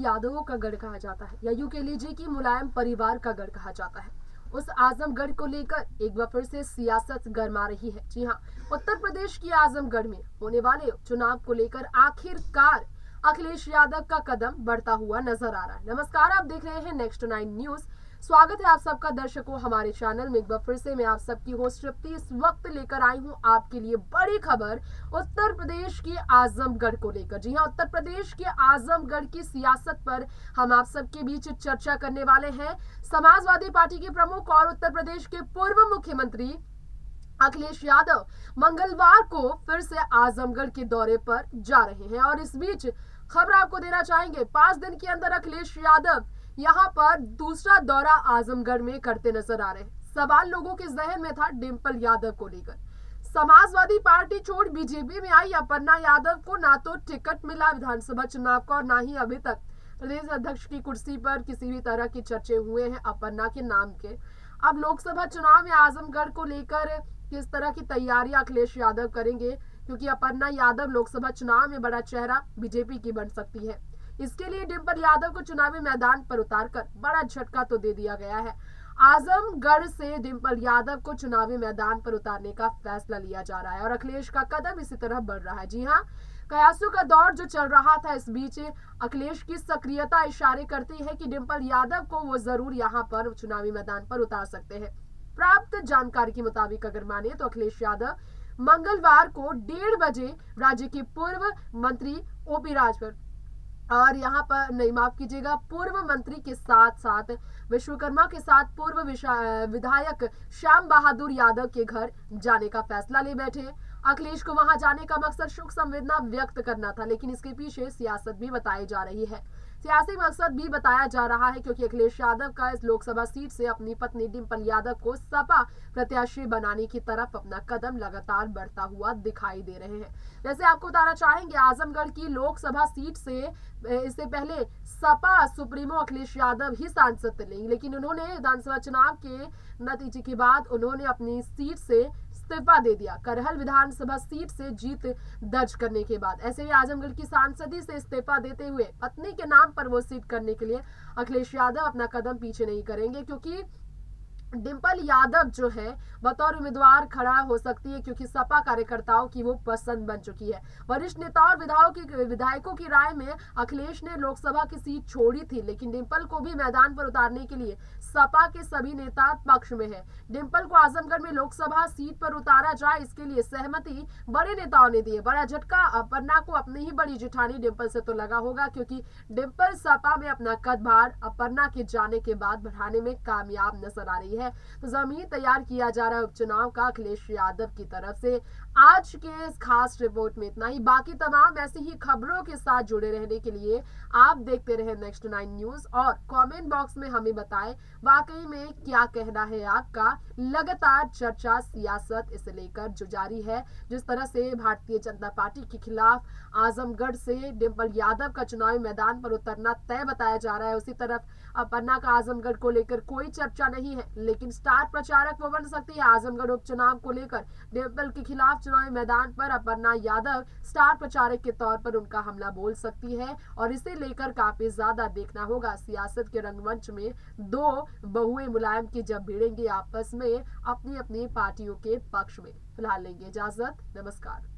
का गढ़ कहा जाता है। या यूँ कह लीजिए कि मुलायम परिवार का गढ़ कहा जाता है। उस आजमगढ़ को लेकर एक बार फिर से सियासत गर्मा रही है। जी हाँ उत्तर प्रदेश की आजमगढ़ में होने वाले चुनाव को लेकर आखिरकार अखिलेश यादव का कदम बढ़ता हुआ नज़र आ रहा है। नमस्कार, आप देख रहे हैं नेक्स्ट नाइन न्यूज़ स्वागत है आप सबका दर्शकों हमारे चैनल में। एक बार फिर से मैं आप सबकी होस्ट तृप्ति इस वक्त लेकर आई हूँ आपके लिए बड़ी खबर उत्तर प्रदेश के आजमगढ़ को लेकर। जी हाँ, उत्तर प्रदेश के आजमगढ़ की सियासत पर हम आप सबके बीच चर्चा करने वाले हैं। समाजवादी पार्टी के प्रमुख और उत्तर प्रदेश के पूर्व मुख्यमंत्री अखिलेश यादव मंगलवार को फिर से आजमगढ़ के दौरे पर जा रहे हैं और इस बीच खबर आपको देना चाहेंगे, पाँच दिन के अंदर अखिलेश यादव यहाँ पर दूसरा दौरा आजमगढ़ में करते नज़र आ रहे हैं। सवाल लोगों के जहन में था डिम्पल यादव को लेकर। समाजवादी पार्टी छोड़ बीजेपी में आई अपर्णा यादव को ना तो टिकट मिला विधानसभा चुनाव का, और ना ही अभी तक प्रदेश अध्यक्ष की कुर्सी पर किसी भी तरह के चर्चे हुए हैं अपर्णा के नाम के। अब लोकसभा चुनाव में आजमगढ़ को लेकर किस तरह की तैयारियाँ अखिलेश यादव करेंगे? क्योंकि अपर्णा यादव लोकसभा चुनाव में बड़ा चेहरा बीजेपी की बन सकती है। इसके लिए डिम्पल यादव को चुनावी मैदान पर उतारकर बड़ा झटका तो दे दिया गया है। आजमगढ़ से डिम्पल यादव को चुनावी मैदान पर उतारने का फैसला लिया जा रहा है और अखिलेश का कदम इसी तरह बढ़ रहा है। जी हाँ कयासू का दौर जो चल रहा था, इस बीच अखिलेश की सक्रियता इशारे करती है कि डिम्पल यादव को वो ज़रूर यहाँ पर चुनावी मैदान पर उतार सकते हैं। प्राप्त जानकारी के मुताबिक अगर माने तो अखिलेश यादव मंगलवार को डेढ़ बजे राज्य के पूर्व मंत्री ओपी राजभर और यहाँ पर नहीं, माफ़ कीजिएगा, पूर्व मंत्री के साथ साथ विश्वकर्मा के साथ पूर्व विधायक श्याम बहादुर यादव के घर जाने का फैसला ले बैठे। अखिलेश को वहाँ जाने का मकसद शोक संवेदना व्यक्त करना था, लेकिन इसके पीछे सियासत भी बताई जा रही है। सियासी मकसद भी बताया जा रहा है क्योंकि अखिलेश यादव का इस लोकसभा सीट से अपनी पत्नी डिम्पल यादव को सपा प्रत्याशी बनाने की तरफ़ अपना कदम लगातार बढ़ता हुआ दिखाई दे रहे हैं। जैसे आपको बताना चाहेंगे, आजमगढ़ की लोकसभा सीट से इससे पहले सपा, सुप्रीमो, अखिलेश यादव ही सांसद थे। लेकिन उन्होंने विधानसभा चुनाव के नतीजे के बाद उन्होंने अपनी सीट से इस्तीफा दे दिया। करहल विधानसभा सीट से जीत दर्ज करने के बाद। ऐसे ही आजमगढ़ की सांसदी से इस्तीफा देते हुए पत्नी के नाम पर वो सीट करने के लिए अखिलेश यादव अपना कदम पीछे नहीं करेंगे, क्योंकि डिम्पल यादव जो है, बतौर उम्मीदवार खड़ा हो सकती है क्योंकि सपा कार्यकर्ताओं की वो पसंद बन चुकी है। वरिष्ठ नेता और विधायकों की विधायकों की राय में अखिलेश ने लोकसभा की सीट छोड़ी थी, लेकिन डिम्पल को भी मैदान पर उतारने के लिए सपा के सभी नेता पक्ष में है। डिम्पल को आजमगढ़ में लोकसभा सीट पर उतारा जाए, इसके लिए सहमति बड़े नेताओं ने दी है। बड़ा झटका अपर्णा को अपनी ही बड़ी जिठानी डिम्पल से तो लगा होगा, क्योंकि डिम्पल सपा में अपना कदभार अपर्णा के जाने के बाद बढ़ाने में कामयाब नज़र आ रही है। तो ज़मीन तैयार किया जा रहा है उपचुनाव का। अखिलेश यादव की तरफ़ से आज के इस खास रिपोर्ट में इतना ही। बाकी तमाम ऐसी ही खबरों के साथ जुड़े रहने के लिए आप देखते रहे नेक्स्ट नाइन न्यूज़। और कमेंट बॉक्स में हमें बताएँ, वाकई में क्या कहना है आपका? लगातार चर्चा, सियासत इसे लेकर जो जारी है, जिस तरह से भारतीय जनता पार्टी के खिलाफ आजमगढ़ से डिम्पल यादव का चुनावी मैदान पर उतरना तय बताया जा रहा है। उसी तरफ़ पन्ना का आजमगढ़ को लेकर कोई चर्चा नहीं है। लेकिन स्टार प्रचारक वो बन सकती है आजमगढ़ उपचुनाव को लेकर डिम्पल के खिलाफ चुनावी मैदान पर अपर्णा यादव स्टार प्रचारक के तौर पर उनका हमला बोल सकती है और इसे लेकर काफ़ी ज़्यादा देखना होगा। सियासत के रंगमंच में दो बहुए मुलायम की जब भिड़ेंगे आपस में अपनी अपनी पार्टियों के पक्ष में। फ़िलहाल लेंगे इजाज़त। नमस्कार।